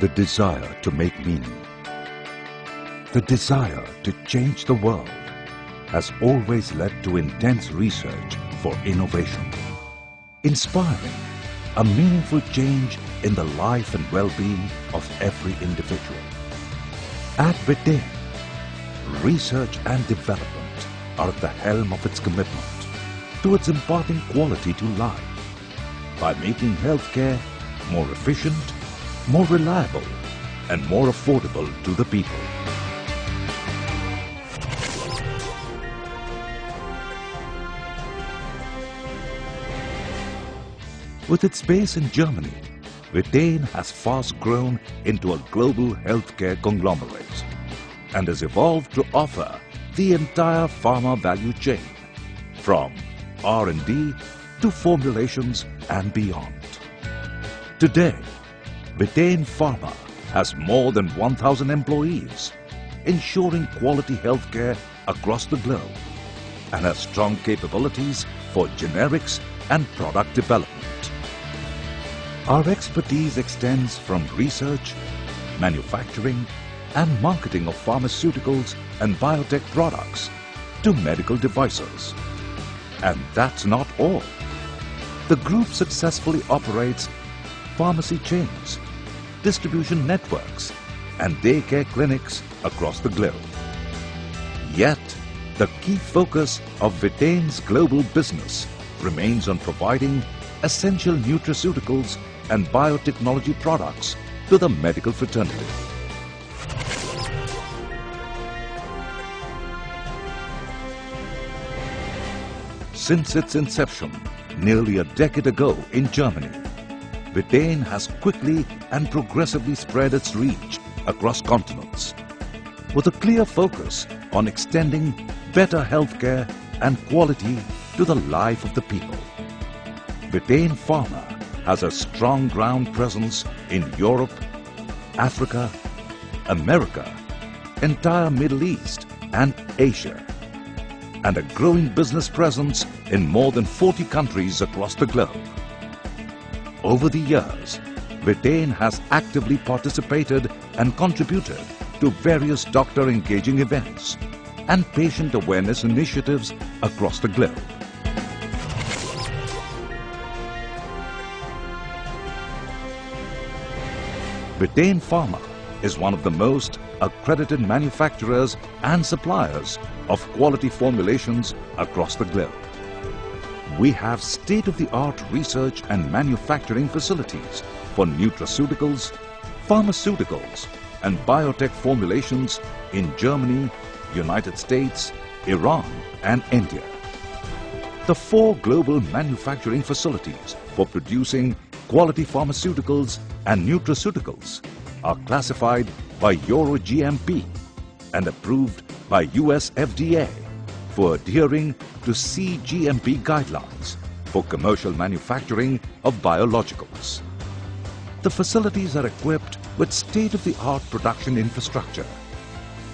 the desire to make meaning, the desire to change the world has always led to intense research for innovation, inspiring a meaningful change in the life and well-being of every individual. At Vitane, research and development are at the helm of its commitment towards imparting quality to life by making healthcare more efficient, more reliable and more affordable to the people. With its base in Germany, Vitane has fast grown into a global healthcare conglomerate and has evolved to offer the entire pharma value chain from R&D to formulations and beyond. Today, Vitane Pharma has more than 1,000 employees ensuring quality healthcare across the globe and has strong capabilities for generics and product development. Our expertise extends from research, manufacturing and marketing of pharmaceuticals and biotech products to medical devices. And that's not all. The group successfully operates pharmacy chains, distribution networks and daycare clinics across the globe. Yet, the key focus of Vitane's global business remains on providing essential nutraceuticals and biotechnology products to the medical fraternity. Since its inception nearly a decade ago in Germany, Vitane has quickly and progressively spread its reach across continents with a clear focus on extending better healthcare and quality to the life of the people. Vitane Pharma has a strong ground presence in Europe, Africa, America, entire Middle East and Asia and a growing business presence in more than 40 countries across the globe. Over the years, Vitane has actively participated and contributed to various doctor engaging events and patient awareness initiatives across the globe. Vitane Pharma is one of the most accredited manufacturers and suppliers of quality formulations across the globe. We have state-of-the-art research and manufacturing facilities for nutraceuticals, pharmaceuticals and biotech formulations in Germany, United States, Iran and India. The four global manufacturing facilities for producing quality pharmaceuticals and nutraceuticals are classified by Euro GMP and approved by US FDA for adhering to CGMP guidelines for commercial manufacturing of biologicals. The facilities are equipped with state-of-the-art production infrastructure,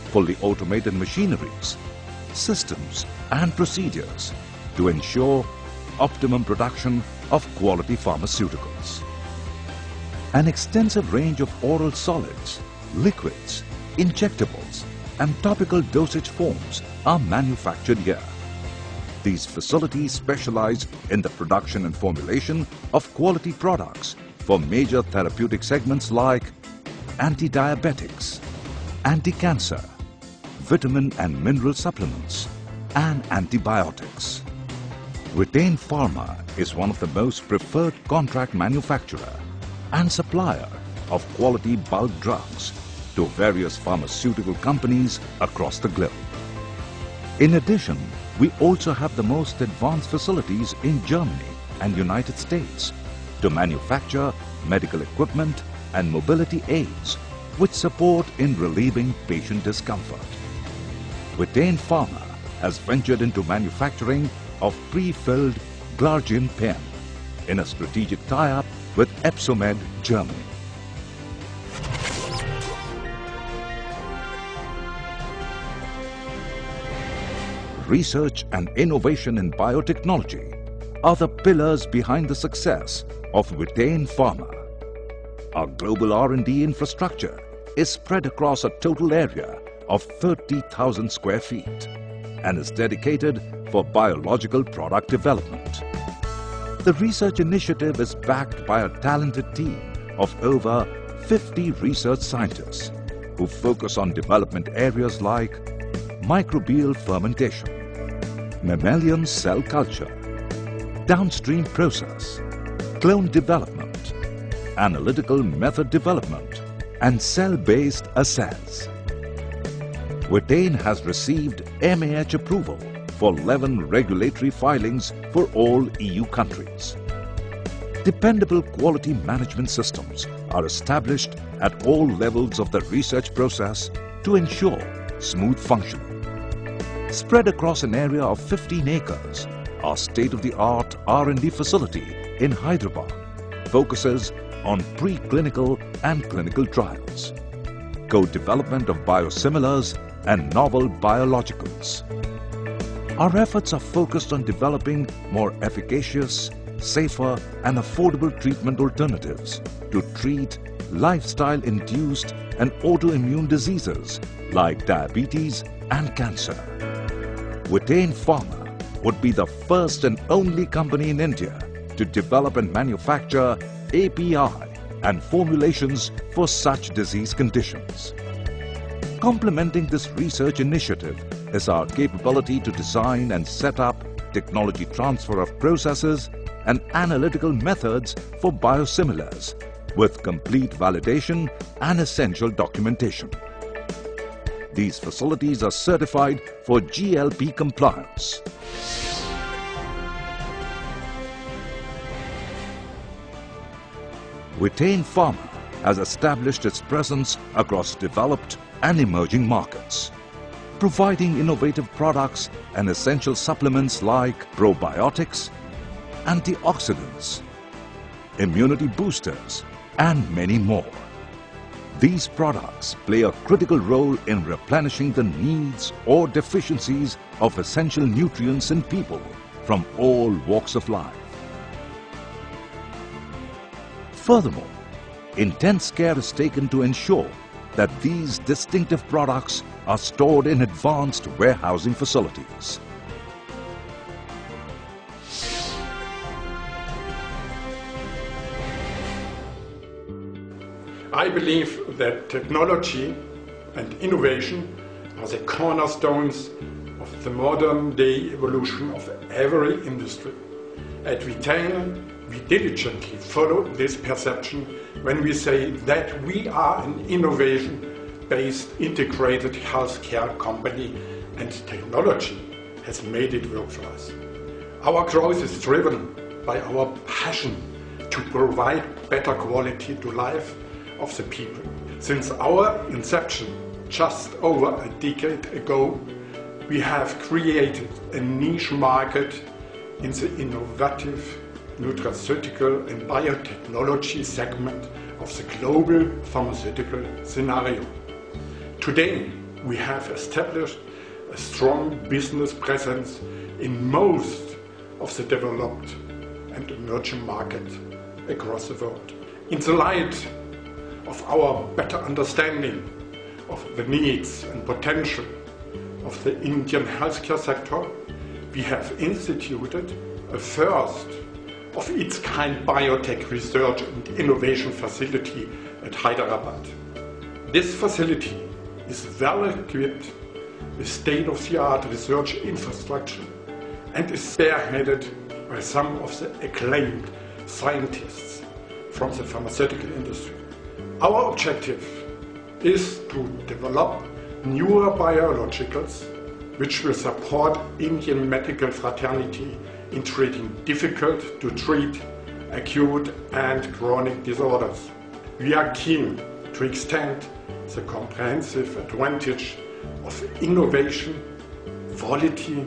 fully automated machineries, systems and procedures to ensure optimum production of quality pharmaceuticals. An extensive range of oral solids, liquids, injectables and topical dosage forms are manufactured here. These facilities specialize in the production and formulation of quality products for major therapeutic segments like anti-diabetics, anti-cancer, vitamin and mineral supplements, and antibiotics. Vitane Pharma is one of the most preferred contract manufacturer and supplier of quality bulk drugs to various pharmaceutical companies across the globe. In addition, we also have the most advanced facilities in Germany and United States to manufacture medical equipment and mobility aids which support in relieving patient discomfort. Vitane Pharma has ventured into manufacturing of pre-filled Glargine pen in a strategic tie-up with Ypsomed Germany. Research and innovation in biotechnology are the pillars behind the success of Vitane Pharma. our global R&D infrastructure is spread across a total area of 30,000 square feet and is dedicated for biological product development. The research initiative is backed by a talented team of over 50 research scientists who focus on development areas like microbial fermentation, mammalian cell culture, downstream process, clone development, analytical method development, and cell-based assays. Vitane has received MAH approval for 11 regulatory filings for all EU countries. Dependable quality management systems are established at all levels of the research process to ensure smooth function. Spread across an area of 15 acres, our state-of-the-art R&D facility in Hyderabad focuses on preclinical and clinical trials, co-development of biosimilars and novel biologicals. Our efforts are focused on developing more efficacious, safer and affordable treatment alternatives to treat lifestyle-induced and autoimmune diseases like diabetes and cancer. Vitane Pharma would be the first and only company in India to develop and manufacture API and formulations for such disease conditions. Complementing this research initiative is our capability to design and set up technology transfer of processes and analytical methods for biosimilars with complete validation and essential documentation. These facilities are certified for GLP compliance. Vitane Pharma has established its presence across developed and emerging markets, providing innovative products and essential supplements like probiotics, antioxidants, immunity boosters, and many more. These products play a critical role in replenishing the needs or deficiencies of essential nutrients in people from all walks of life. Furthermore, intense care is taken to ensure that these distinctive products are stored in advanced warehousing facilities. I believe that technology and innovation are the cornerstones of the modern day evolution of every industry. At Vitane, we diligently follow this perception when we say that we are an innovation-based integrated healthcare company and technology has made it work for us. Our growth is driven by our passion to provide better quality to life of the people. Since our inception just over a decade ago, we have created a niche market in the innovative nutraceutical and biotechnology segment of the global pharmaceutical scenario. Today, we have established a strong business presence in most of the developed and emerging markets across the world. In the light of our better understanding of the needs and potential of the Indian healthcare sector, we have instituted a first of its kind biotech research and innovation facility at Hyderabad. This facility is well equipped with state-of-the-art research infrastructure and is spearheaded by some of the acclaimed scientists from the pharmaceutical industry. Our objective is to develop newer biologicals which will support Indian medical fraternity in treating difficult to treat acute and chronic disorders. We are keen to extend the comprehensive advantage of innovation, quality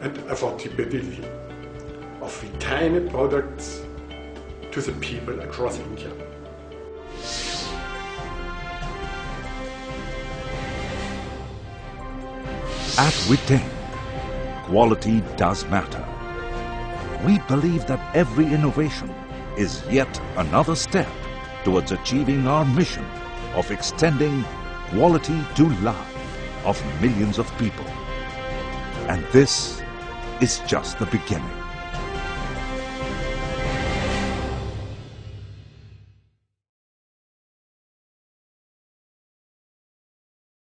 and affordability of Vitane products to the people across India. At Vitane, quality does matter. We believe that every innovation is yet another step towards achieving our mission of extending quality to life of millions of people. And this is just the beginning.